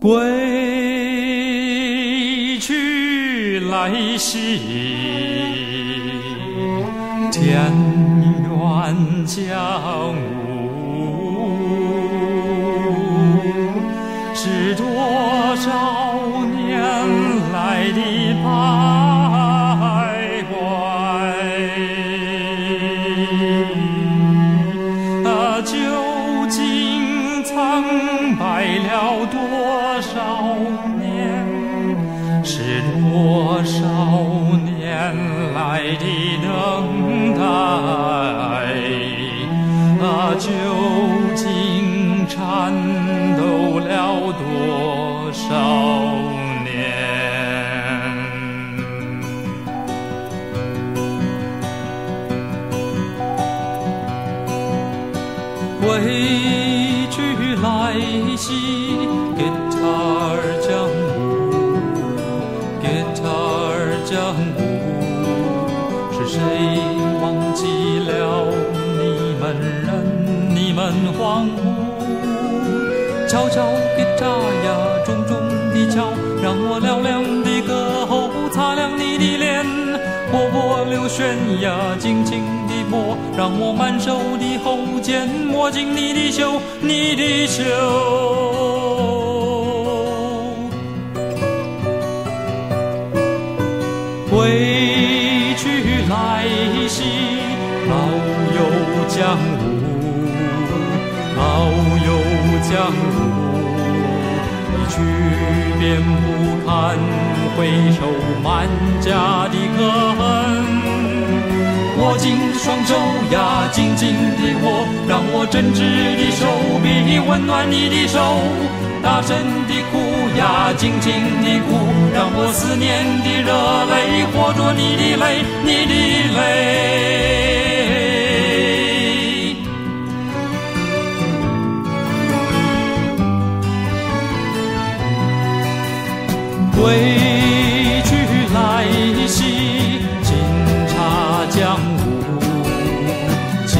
归去来兮，田园将多少年？是多少年来的等待？啊，究竟颤抖了多少年？归去来兮是谁忘记了你们人？你们荒芜，悄悄的眨呀，重重的敲，让我嘹亮的歌喉擦亮你的脸。波波流旋呀，轻轻地拨，让我满手的喉尖摸进你的袖，你的袖。遨游江湖，遨游江湖。一去便不堪回首，满家的歌痕。握紧双手呀，紧紧的握，让我真挚的手臂温暖你的手。大声的哭呀，尽情的哭，让我思念的热泪活捉你的泪，你的泪。归去来兮，警察江湖，警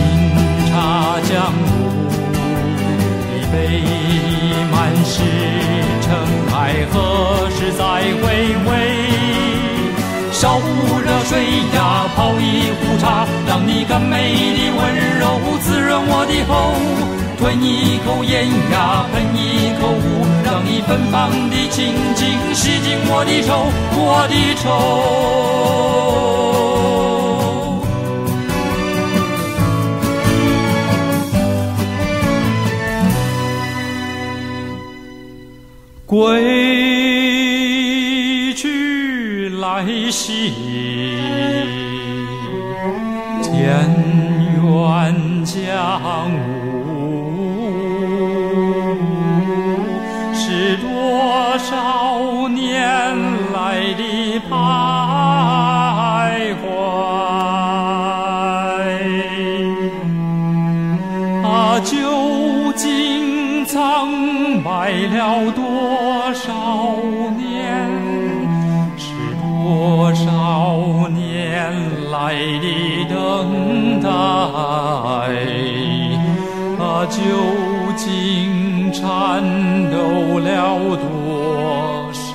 察江湖，一杯满是尘埃，何时再回味？烧壶热水呀，泡一壶茶，让你甘美的温柔滋润我的喉。吞一口烟呀，喷一口雾，让你芬芳的情景洗净我的愁，我的愁。归去来兮，田园将芜，究竟苍白了多少年？是多少年来的等待？啊，究竟颤抖了多少